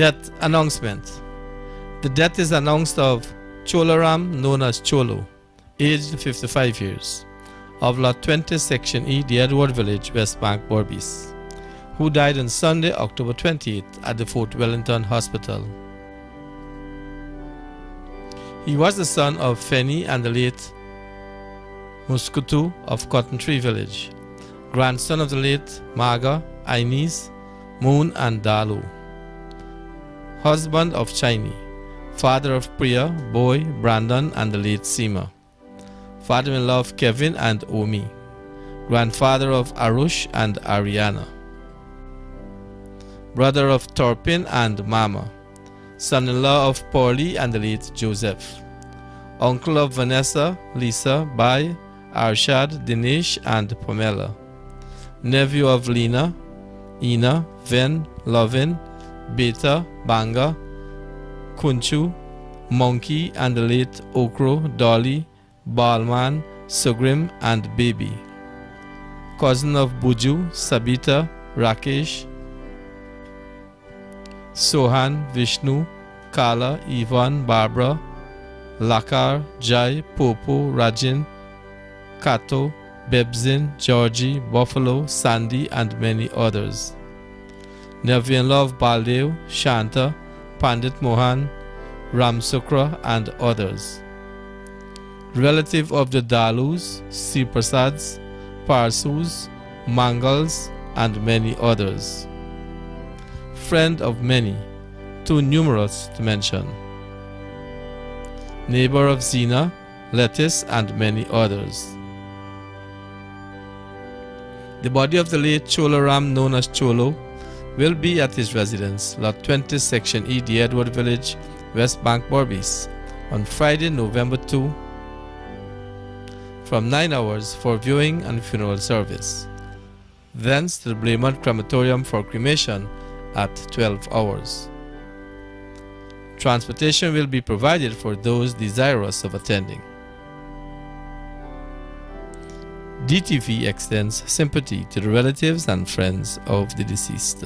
Death announcement. The death is announced of Cholaram, known as Cholo, aged 55 years, of Lot 20, Section E, the Edward Village, West Bank, Berbice, who died on Sunday, October 28th at the Fort Wellington Hospital. He was the son of Feni and the late Muskutu of Cotton Tree Village, grandson of the late Maga, Inez, Moon, and Dalu, husband of Chinese, father of Priya, Boy, Brandon, and the late Seema, father-in-law of Kevin and Omi, grandfather of Arush and Ariana, brother of Torpin and Mama, son-in-law of Paulie and the late Joseph, uncle of Vanessa, Lisa, Bai, Arshad, Dinesh, and Pamela, nephew of Lena, Ina, Ven, Lovin, Beta, Banga, Kunchu, Monkey, and the late Okro, Dolly, Balman, Sugrim, and Baby. Cousin of Buju, Sabita, Rakesh, Sohan, Vishnu, Kala, Ivan, Barbara, Lakar, Jai, Popo, Rajin, Kato, Bebzin, Georgie, Buffalo, Sandy, and many others. Nevian of Baldev, Shanta, Pandit Mohan, Ram Ramsukra, and others. Relative of the Dalus, Siprasads, Parsus, Mangals, and many others friend of many, too numerous to mention. Neighbor of Zina, Lettuce, and many others. The body of the late Cholaram, known as Cholo, will be at his residence, Lot 20, Section E, the Edward Village, West Bank, Berbice, on Friday, November 2, from 9 hours for viewing and funeral service. Thence to the Blairmont Crematorium for cremation at 12 hours. Transportation will be provided for those desirous of attending. DTV extends sympathy to the relatives and friends of the deceased.